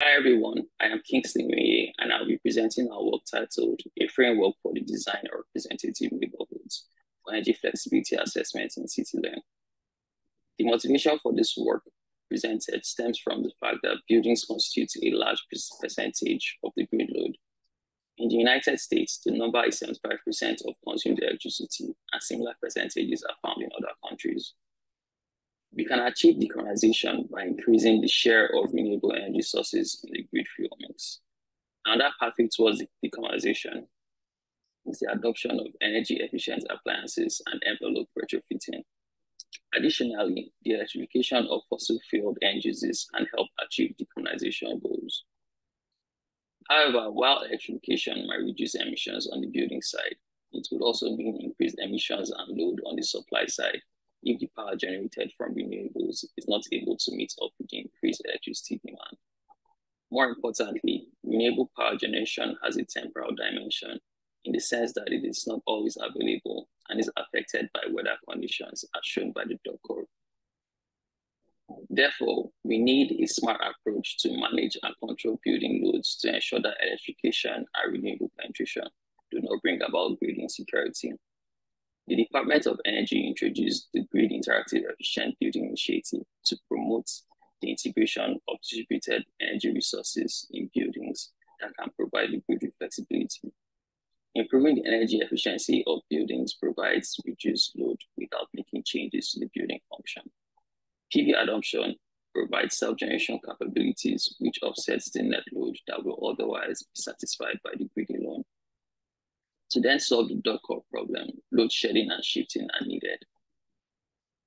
Hi everyone, I am Kingsley Nweye and I'll be presenting our work titled A Framework for the Design of Representative Neighborhoods for Energy Flexibility Assessment in CityLearn. The motivation for this work presented stems from the fact that buildings constitute a large percentage of the grid load. In the United States, the number is 75% of consumed electricity and similar percentages are found in other countries. We can achieve decarbonization by increasing the share of renewable energy sources in the grid fuel mix. Another pathway towards decarbonization is the adoption of energy efficient appliances and envelope retrofitting. Additionally, the electrification of fossil fueled end uses can help achieve decarbonization goals. However, while electrification might reduce emissions on the building side, it would also mean increased emissions and load on the supply side if the power generated from renewables is not able to meet up with the increased electricity demand. More importantly, renewable power generation has a temporal dimension in the sense that it is not always available and is affected by weather conditions as shown by the duck curve. Therefore, we need a smart approach to manage and control building loads to ensure that electrification and renewable penetration do not bring about grid insecurity. The Department of Energy introduced the Grid Interactive Efficient Building Initiative to promote the integration of distributed energy resources in buildings that can provide grid flexibility. Improving the energy efficiency of buildings provides reduced load without making changes to the building function. PV adoption provides self-generation capabilities which offsets the net load that will otherwise be satisfied by the grid alone. To then solve the curve problem, load shedding and shifting are needed.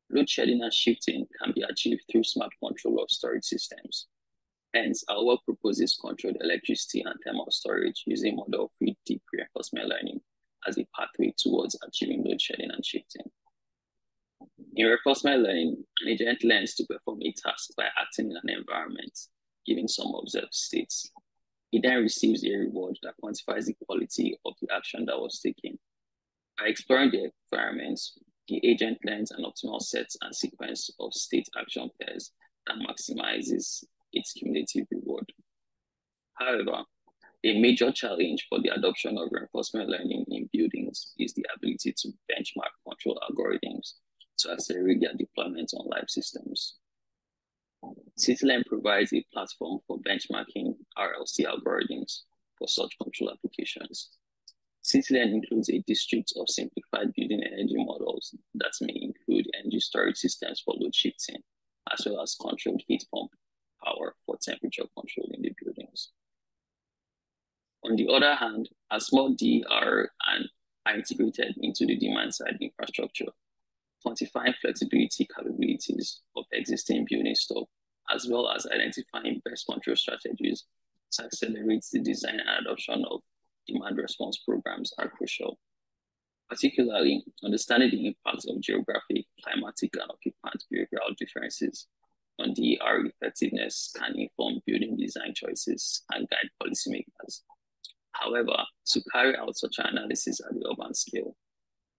Load shedding and shifting can be achieved through smart control of storage systems. Hence, our work proposes controlled electricity and thermal storage using model-free deep reinforcement learning as a pathway towards achieving load shedding and shifting. In reinforcement learning, an agent learns to perform a task by acting in an environment, given some observed states. He then receives a reward that quantifies the quality of the action that was taken. By exploring the environment, the agent learns an optimal set and sequence of state action pairs that maximizes its cumulative reward. However, a major challenge for the adoption of reinforcement learning in buildings is the ability to benchmark control algorithms to accelerate their deployment on live systems. CityLearn provides a platform for benchmarking RLC algorithms for such control applications. CityLearn includes a district of simplified building energy models that may include energy storage systems for load shifting, as well as controlled heat pump power for temperature control in the buildings. On the other hand, as small D are, and are integrated into the demand side infrastructure, quantifying flexibility capabilities of existing building stock, as well as identifying best control strategies to accelerate the design and adoption of demand response programs are crucial. Particularly, understanding the impacts of geographic, climatic, and occupant behavioral differences on DER effectiveness can inform building design choices and guide policymakers. However, to carry out such an analysis at the urban scale,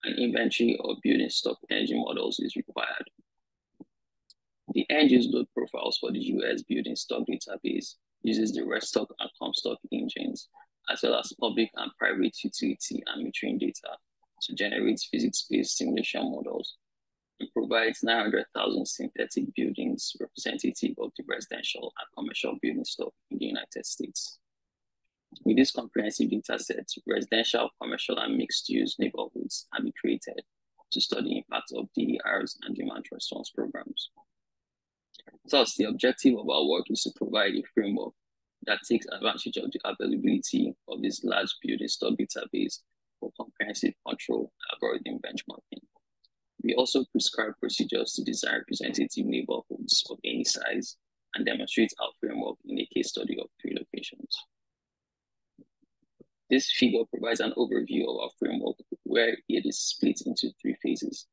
an inventory of building stock energy models is required. The end use load profiles for the US building stock database uses the ResStock and ComStock engines, as well as public and private utility and metering data to generate physics-based simulation models and provides 900,000 synthetic buildings representative of the residential and commercial building stock in the United States. With this comprehensive data set, residential, commercial, and mixed-use neighborhoods can be created to study the impact of DERs and demand response programs. Thus, the objective of our work is to provide a framework that takes advantage of the availability of this large building stock database for comprehensive control algorithm benchmarking. We also prescribe procedures to design representative neighborhoods of any size and demonstrate our framework in a case study of three locations. This figure provides an overview of our framework where it is split into three phases.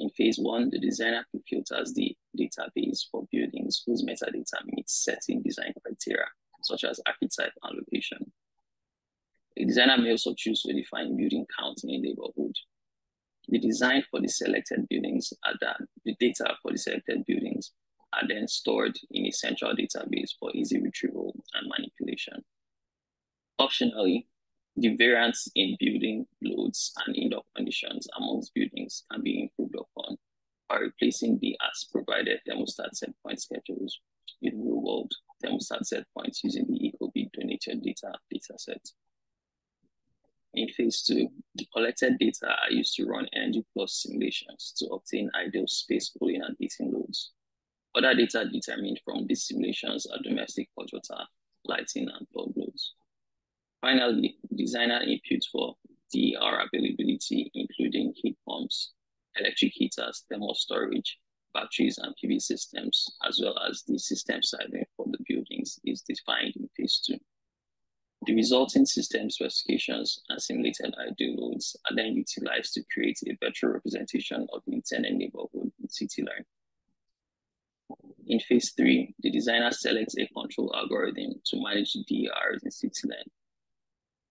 In phase one, the designer filters the database for buildings whose metadata meets certain design criteria, such as archetype and location. The designer may also choose to define building count in a neighborhood. The design for the selected buildings are done, the data for the selected buildings are then stored in a central database for easy retrieval and manipulation. Optionally, the variance in building loads and indoor conditions amongst buildings can be improved upon by replacing the as provided thermostat set point schedules with real world thermostat set points using the Ecobee donated data dataset. In phase two, the collected data are used to run EnergyPlus simulations to obtain ideal space cooling and heating loads. Other data determined from these simulations are domestic hot water, lighting, and plug loads. Finally, designer inputs for DR availability, including heat pumps, electric heaters, thermal storage, batteries, and PV systems, as well as the system sizing for the buildings is defined in phase two. The resulting system specifications and simulated ideal loads are then utilized to create a virtual representation of the intended neighborhood in CityLearn. In phase three, the designer selects a control algorithm to manage the DERs in CityLearn.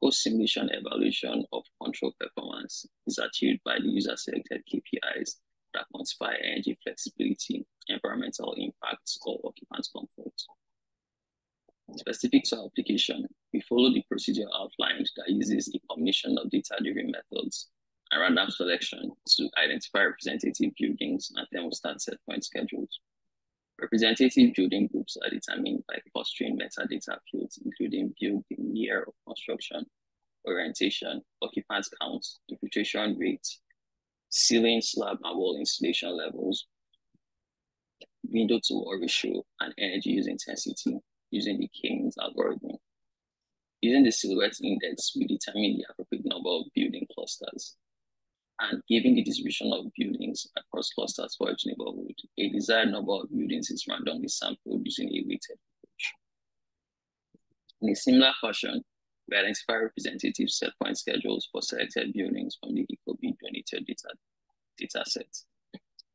Post-simulation evaluation of control performance is achieved by the user-selected KPIs that quantify energy flexibility, environmental impacts, or occupant comfort. Specific to our application, we follow the procedure outlined that uses a combination of data-driven methods and random selection to identify representative buildings and thermostat set point schedules. Representative building groups are determined by clustering metadata fields, including building year of construction, orientation, occupant count, infiltration rate, ceiling, slab, and wall insulation levels, window to wall ratio, and energy use intensity using the K-means algorithm. Using the silhouette index, we determine the appropriate number of building clusters. And given the distribution of buildings across clusters for each neighborhood, a desired number of buildings is randomly sampled using a weighted approach. In a similar fashion, we identify representative set point schedules for selected buildings from the Ecobee donated data, data set.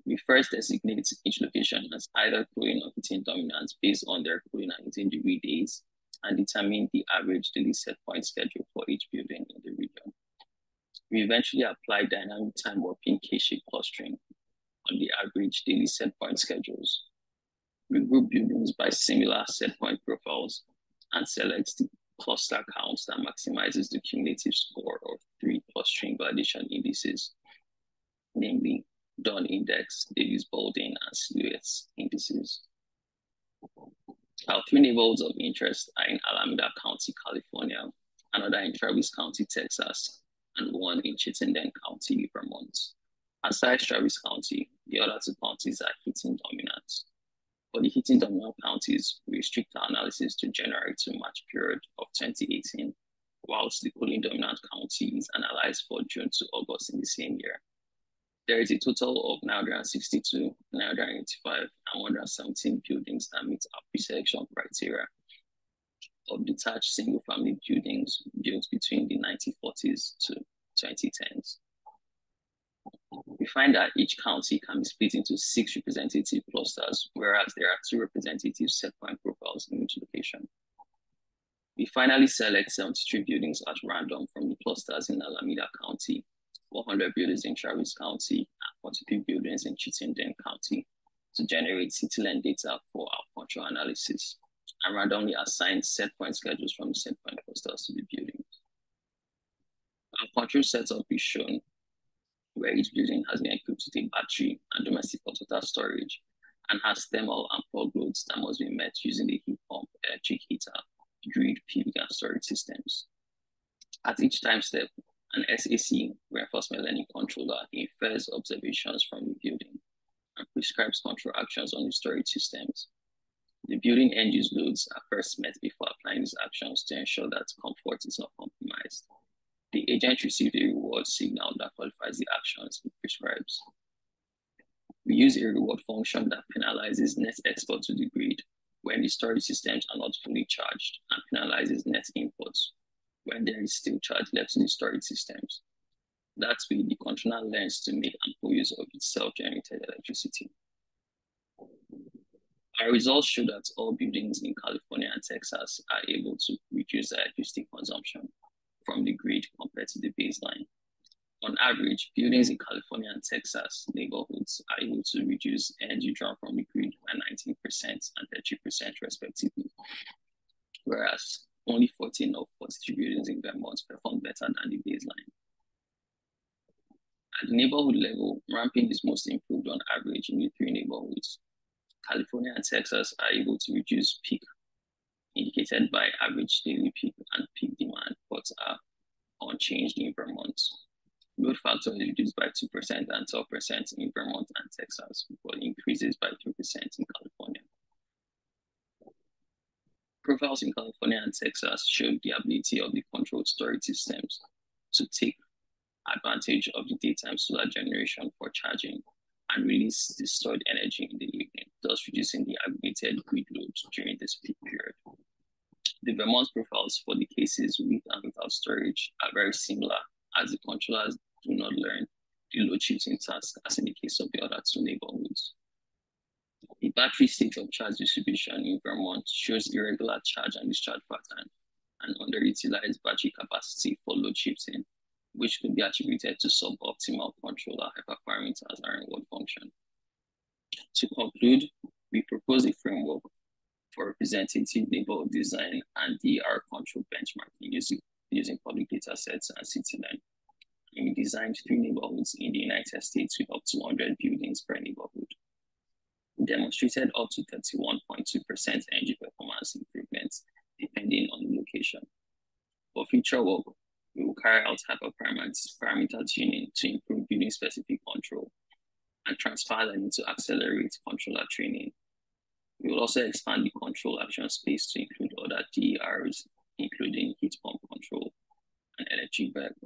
We first designate each location as either cooling or heating dominance based on their cooling and heating degree days and determine the average daily set point schedule for each building in the region. We eventually apply dynamic time warping K-shape clustering on the average daily set point schedules. We group buildings by similar set point profiles and select the cluster counts that maximizes the cumulative score of three clustering validation indices, namely Dunn index, Davies-Bouldin, and silhouettes indices. Our three neighborhoods of interest are in Alameda County, California, another in Travis County, Texas, and one in Chittenden County, Vermont. Aside Travis County, the other two counties are heating dominant. For the heating dominant counties, we restrict our analysis to January to March period of 2018, whilst the cooling dominant county is analyzed for June to August in the same year. There is a total of 962, 985, and 117 buildings that meet our pre-selection criteria of detached single-family buildings built between the 1940s to 2010s. We find that each county can be split into six representative clusters, whereas there are two representative set point profiles in each location. We finally select 73 buildings at random from the clusters in Alameda County 400 buildings in Travis County and 43 buildings in Chittenden County to generate CityLearn data for our control analysis and randomly assign set point schedules from the set point clusters to the buildings. Our control setup is shown where each building has been equipped with a battery and domestic water storage and has thermal and plug loads that must be met using the heat pump, electric heater, grid, PV, and storage systems. At each time step, an SAC, reinforcement learning controller, infers observations from the building and prescribes control actions on the storage systems. The building end-use loads are first met before applying these actions to ensure that comfort is not compromised. The agent receives a reward signal that qualifies the actions it prescribes. We use a reward function that penalizes net export to the grid when the storage systems are not fully charged and penalizes net imports when there is still charge left in the storage systems. That's way the controller learns to make ample use of its self-generated electricity. Our results show that all buildings in California and Texas are able to reduce their electricity consumption from the grid compared to the baseline. on average, buildings in California and Texas neighborhoods are able to reduce energy drawn from the grid by 19% and 30% respectively, whereas only 14 of 43 buildings in Vermont perform better than the baseline. At the neighborhood level, ramping is most improved on average in the three neighborhoods. California and Texas are able to reduce peak indicated by average daily peak and peak demand, but are unchanged in Vermont. Load factor is reduced by 2% and 12% in Vermont and Texas, but increases by 3% in California. Profiles in California and Texas showed the ability of the controlled storage systems to take advantage of the daytime solar generation for charging and release the stored energy in the evening, thus reducing the aggregated grid load during this peak period. The Vermont profiles for the cases with and without storage are very similar as the controllers do not learn the load shifting task as in the case of the other two neighborhoods. The battery state of charge distribution in Vermont shows irregular charge and discharge pattern and underutilized battery capacity for load shifting, which could be attributed to suboptimal controller hyperparameters and reward function. To conclude, we propose a framework for representative neighborhood design and DER control benchmarking using, using public data sets and CityLearn. And we designed three neighborhoods in the United States with up to 100 buildings per neighborhood. We demonstrated up to 31.2% energy performance improvements depending on the location. For future work, we will carry out hyperparameter parameter tuning to improve building specific control and transfer them to accelerate controller training we will also expand the control action space to include other DERs, including heat pump control and electric vehicles.